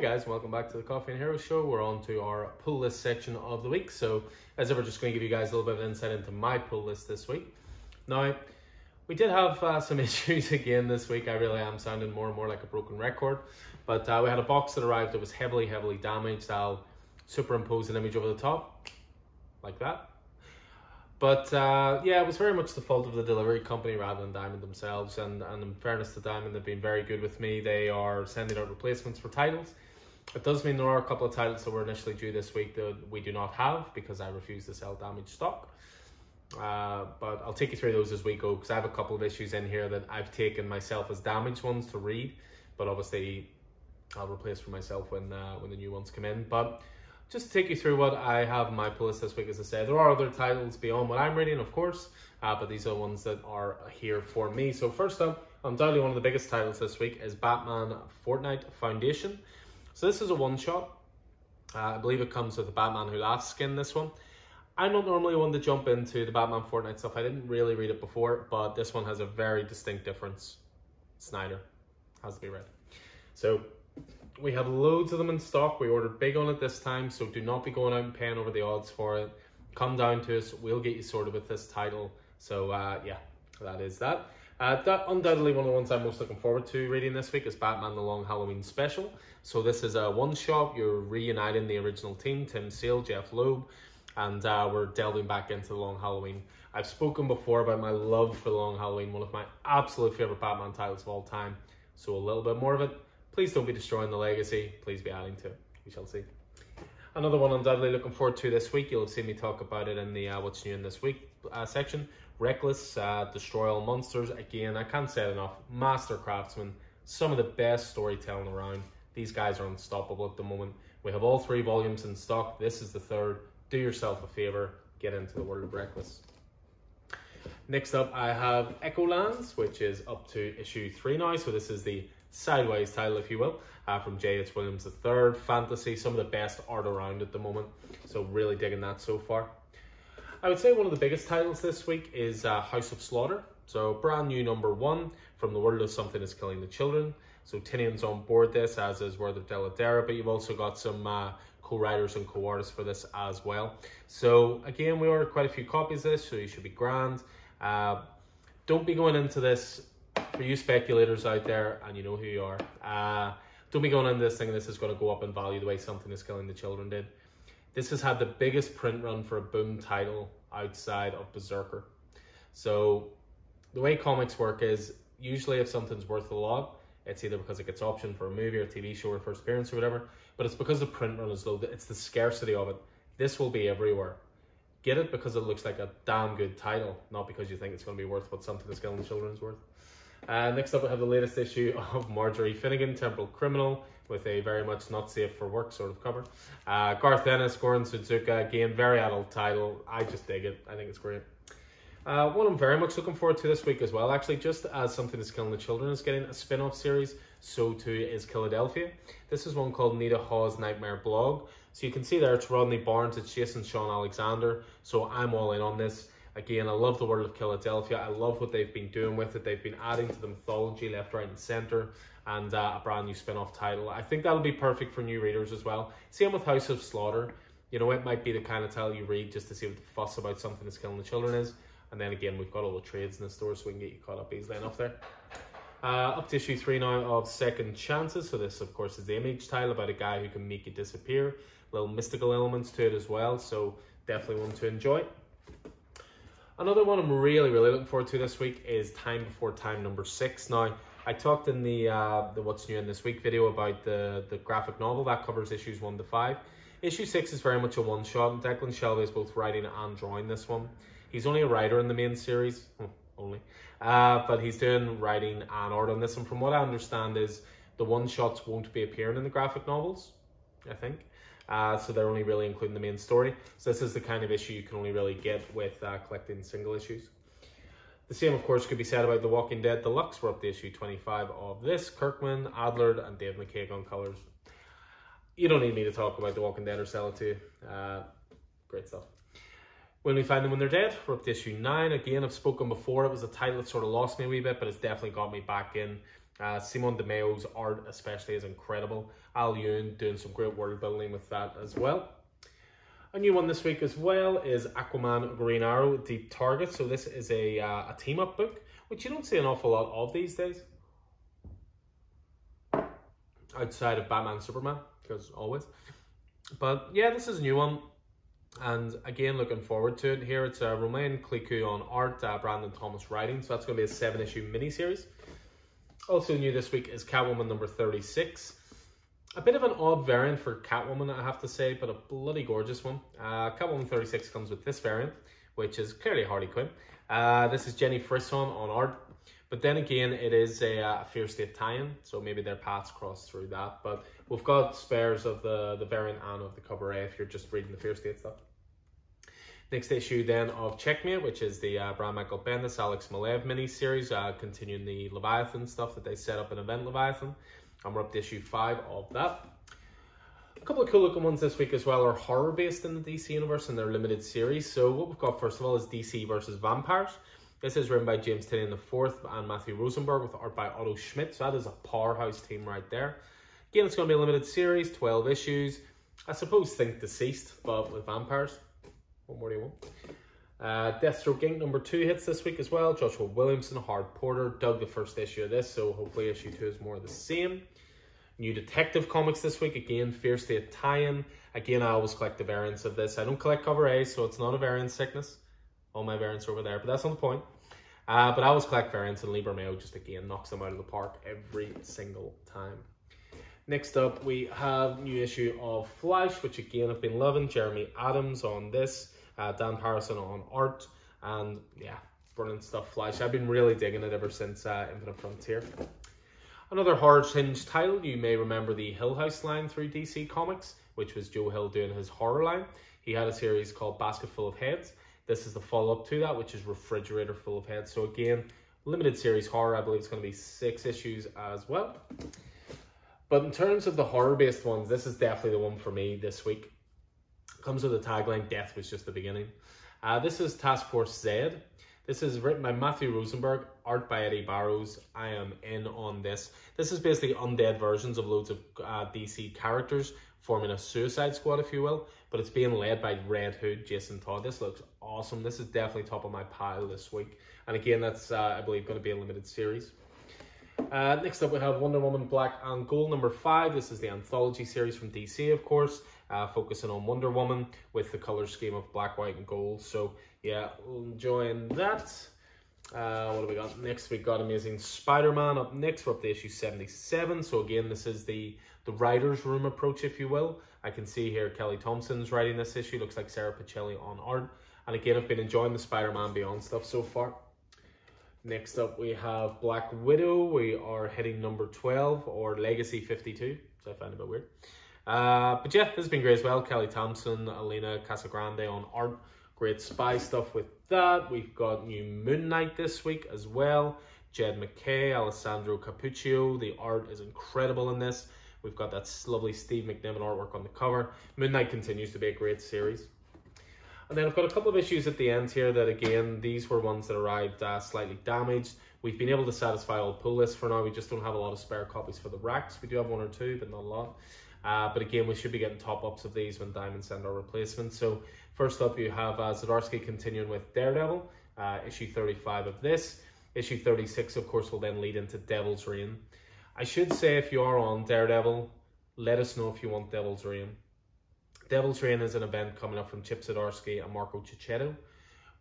Hey guys, welcome back to the Coffee and Heroes Show. We're on to our pull list section of the week. So, as ever, just going to give you guys a little bit of insight into my pull list this week. Now, we did have uh, some issues again this week. I really am sounding more and more like a broken record. But uh, we had a box that arrived that was heavily, heavily damaged. I'll superimpose an image over the top, like that. But uh, yeah, it was very much the fault of the delivery company rather than Diamond themselves. And, and in fairness to Diamond, they've been very good with me. They are sending out replacements for titles. It does mean there are a couple of titles that were initially due this week that we do not have because I refuse to sell damaged stock. Uh, but I'll take you through those as we go because I have a couple of issues in here that I've taken myself as damaged ones to read, but obviously I'll replace for myself when uh, when the new ones come in. But just to take you through what I have my playlist this week, as I said, there are other titles beyond what I'm reading, of course, uh, but these are ones that are here for me. So first up, undoubtedly one of the biggest titles this week is Batman Fortnite Foundation. So this is a one-shot. Uh, I believe it comes with the Batman Who Laughs skin, this one. I'm not normally one to jump into the Batman Fortnite stuff. I didn't really read it before, but this one has a very distinct difference. Snyder has to be read. So we have loads of them in stock. We ordered big on it this time, so do not be going out and paying over the odds for it. Come down to us. We'll get you sorted with this title. So uh, yeah, that is that. Uh, that undoubtedly one of the ones I'm most looking forward to reading this week is Batman The Long Halloween Special. So this is a one-shot. You're reuniting the original team, Tim Sale, Jeph Loeb, and uh, we're delving back into The Long Halloween. I've spoken before about my love for The Long Halloween, one of my absolute favourite Batman titles of all time. So a little bit more of it Please don't be destroying the legacy. Please be adding to it. We shall see. Another one I'm definitely looking forward to this week. You'll see me talk about it in the uh, What's New in This Week uh, section. Reckless, uh, Destroy All Monsters. Again, I can't say it enough. Master craftsman. Some of the best storytelling around. These guys are unstoppable at the moment. We have all three volumes in stock. This is the third. Do yourself a favor. Get into the world of Reckless. Next up, I have Echolands, which is up to issue three now. So this is the sideways title, if you will, uh, from J.H. Williams III. Fantasy, some of the best art around at the moment. So really digging that so far. I would say one of the biggest titles this week is uh, House of Slaughter. So brand new number one from the world of Something is Killing the Children. So Tynion's on board this, as is Werther Dell'Edera, but you've also got some uh, co-writers and co-artists for this as well. So again, we ordered quite a few copies of this, so you should be grand. Uh, don't be going into this for you speculators out there, and you know who you are, uh, don't be going into this thinking this is going to go up in value the way something is killing the children did. This has had the biggest print run for a boom title outside of Berserker. So the way comics work is usually if something's worth a lot, it's either because it gets optioned for a movie or TV show or first appearance or whatever, but it's because the print run is low. It's the scarcity of it. This will be everywhere. Get it because it looks like a damn good title, not because you think it's going to be worth what something is killing the children is worth. Uh, next up, we have the latest issue of Marjorie Finnegan, Temporal Criminal, with a very much not safe for work sort of cover. Uh, Garth Ennis, Goran Sudzuka, again, very adult title. I just dig it. I think it's great. Uh, one I'm very much looking forward to this week as well, actually, just as Something That's Killing the Children is getting a spin off series, so too is Killadelphia. This is one called Nita Hawes Nightmare Blog. So you can see there it's Rodney Barnes, it's Jason Shawn Alexander. So I'm all in on this. Again, I love the world of Killadelphia. I love what they've been doing with it. They've been adding to the mythology left, right, and center, and uh, a brand new spin off title. I think that'll be perfect for new readers as well. Same with House of Slaughter. You know, it might be the kind of title you read just to see what the fuss about something that's killing the children is. And then again, we've got all the trades in the store, so we can get you caught up easily enough there. Uh, up to issue three now of Second Chances. So this, of course, is the image title about a guy who can make you disappear. Little mystical elements to it as well. So definitely one to enjoy. Another one I'm really, really looking forward to this week is Time Before Time number six. Now, I talked in the uh, the What's New in This Week video about the, the graphic novel that covers issues one to five. Issue six is very much a one shot, and Declan Shalvey is both writing and drawing this one. He's only a writer in the main series, only, uh, but he's doing writing and art on this. And from what I understand, is the one shots won't be appearing in the graphic novels. I think. Uh, so they're only really including the main story. So this is the kind of issue you can only really get with uh, collecting single issues. The same, of course, could be said about The Walking Dead Deluxe. We're up to issue 25 of this. Kirkman, Adlard, and Dave McCaig on colours. You don't need me to talk about The Walking Dead or sell it to you. Uh, great stuff. When we find them when they're dead, we're up to issue 9. Again, I've spoken before. It was a title that sort of lost me a wee bit, but it's definitely got me back in. Uh, Simone Di Meo's art especially is incredible. Al Ewing doing some great world building with that as well. A new one this week as well is Aquaman Green Arrow Deep Target. So this is a, uh, a team up book, which you don't see an awful lot of these days. Outside of Batman Superman, because always. But yeah, this is a new one. And again, looking forward to it. Here it's uh, Romain Clicquot on art, uh, Brandon Thomas writing. So that's going to be a seven issue miniseries. Also new this week is Catwoman number 36. A bit of an odd variant for Catwoman, I have to say, but a bloody gorgeous one. Uh, Catwoman 36 comes with this variant, which is clearly Harley Quinn. Uh, this is Jenny Frison on art. But then again, it is a, uh, a State tie-in, so maybe their paths cross through that. But we've got spares of the, the variant and of the cover A if you're just reading the State stuff. Next issue then of Checkmate, which is the uh, Brian Michael Bendis, Alex Maleev mini-series, uh, continuing the Leviathan stuff that they set up in Event Leviathan. And we're up to issue 5 of that. A couple of cool looking ones this week as well are horror based in the DC universe and their limited series. So what we've got first of all is DC versus Vampires. This is written by James Tynion IV and Matthew Rosenberg with art by Otto Schmidt. So that is a powerhouse team right there. Again, it's going to be a limited series, 12 issues. I suppose think DCeased, but with vampires. What more do you want? Uh, Deathstroke Inc. number two hits this week as well. Joshua Williamson, Howard Porter dug the first issue of this, so hopefully issue two is more of the same. New Detective Comics this week, again, Fear State tie-in. Again, I always collect the variants of this. I don't collect cover A, so it's not a variant sickness. All my variants are over there, but that's not the point. Uh, but I always collect variants, and Lee Bermejo just again knocks them out of the park every single time. Next up, we have new issue of Flash, which again I've been loving. Jeremy Adams on this uh, Dan Harrison on art, and yeah, brilliant stuff. Flash. I've been really digging it ever since uh, Infinite Frontier. Another horror hinge title, you may remember the Hill House line through DC Comics, which was Joe Hill doing his horror line. He had a series called Basket Full of Heads. This is the follow-up to that, which is Refrigerator Full of Heads. So again, limited series horror, I believe it's going to be six issues as well. But in terms of the horror-based ones, this is definitely the one for me this week. Comes with the tagline, Death was just the beginning. Uh, this is Task Force Z. This is written by Matthew Rosenberg, art by Eddy Barrows. I am in on this. This is basically undead versions of loads of uh, DC characters forming a suicide squad, if you will, but it's being led by Red Hood, Jason Todd. This looks awesome. This is definitely top of my pile this week. And again, that's, uh, I believe, going to be a limited series. Uh, next up, we have Wonder Woman Black and Gold number five. This is the anthology series from DC, of course uh, focusing on Wonder Woman with the color scheme of black, white, and gold. So yeah, enjoying that. Uh, what do we got next? We got Amazing Spider-Man up next. We're up to issue 77. So again, this is the, the writer's room approach, if you will. I can see here Kelly Thompson's writing this issue. Looks like Sara Pichelli on art. And again, I've been enjoying the Spider-Man Beyond stuff so far. Next up, we have Black Widow. We are hitting number 12 or Legacy 52, which I find a bit weird. Uh, but yeah, this has been great as well. Kelly Thompson, Elena Casagrande on art. Great spy stuff with that. We've got new Moon Knight this week as well. Jed MacKay, Alessandro Cappuccio. The art is incredible in this. We've got that lovely Steve McNiven artwork on the cover. Moon Knight continues to be a great series. And then I've got a couple of issues at the end here that, again, these were ones that arrived uh, slightly damaged. We've been able to satisfy all pull lists for now. We just don't have a lot of spare copies for the racks. We do have one or two, but not a lot. Uh, but again, we should be getting top ups of these when Diamond send our replacements. So first up, you have uh, Zdarsky continuing with Daredevil, uh, issue 35 of this. Issue 36, of course, will then lead into Devil's Reign. I should say, if you are on Daredevil, let us know if you want Devil's Reign. Devil's Reign is an event coming up from Chip Zdarsky and Marco Checchetto.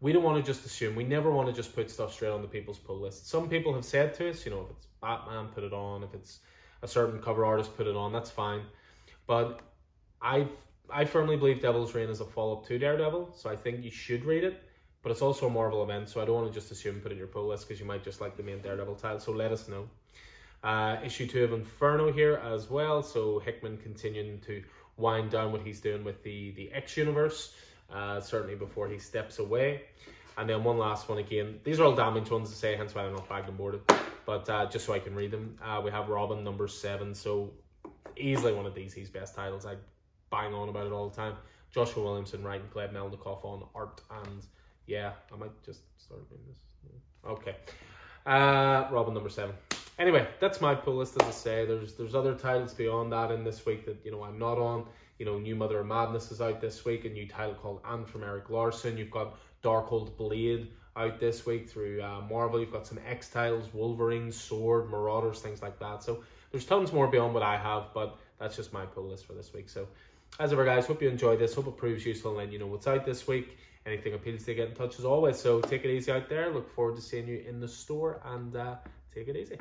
We don't want to just assume, we never want to just put stuff straight on the people's pull list. Some people have said to us, you know, if it's Batman, put it on. If it's a certain cover artist, put it on. That's fine. But I I firmly believe Devil's Reign is a follow-up to Daredevil, so I think you should read it. But it's also a Marvel event, so I don't want to just assume put it in your pull list because you might just like the main Daredevil title. So let us know. Uh, issue two of Inferno here as well. So Hickman continuing to wind down what he's doing with the the X universe, uh, certainly before he steps away. And then one last one again. These are all damaged ones to say, hence why I'm not bagged and boarded. But uh, just so I can read them, uh, we have Robin number seven. So easily one of DC's best titles. I bang on about it all the time. Joshua Williamson writing, Gleb Melnikov on art, and yeah, I might just start doing this. Okay. Uh, Robin number seven. anyway, that's my pull list. As I say, there's there's other titles beyond that in this week that you know I'm not on. You know, New Mother of Madness is out this week, a new title called And from Erik Larsen. You've got Darkhold Blade out this week through uh, Marvel. You've got some X titles, Wolverine, Sword, Marauders, things like that. So there's tons more beyond what I have, but that's just my pull list for this week. So as ever, guys, hope you enjoyed this. Hope it proves useful and let you know what's out this week. Anything appeals to get in touch as always. So take it easy out there. Look forward to seeing you in the store and uh, take it easy.